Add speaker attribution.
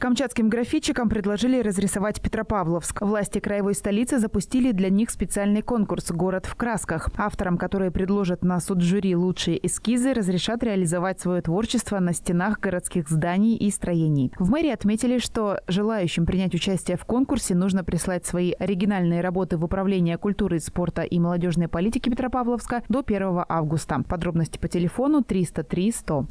Speaker 1: Камчатским графичикам предложили разрисовать Петропавловск. Власти краевой столицы запустили для них специальный конкурс «Город в красках». Авторам, которые предложат на суд жюри лучшие эскизы, разрешат реализовать свое творчество на стенах городских зданий и строений. В мэрии отметили, что желающим принять участие в конкурсе нужно прислать свои оригинальные работы в Управление культуры, спорта и молодежной политики Петропавловска до 1 августа. Подробности по телефону 303 100.